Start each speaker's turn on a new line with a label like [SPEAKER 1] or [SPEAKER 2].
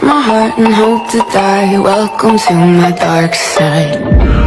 [SPEAKER 1] my heart and hope to die. Welcome to my dark side.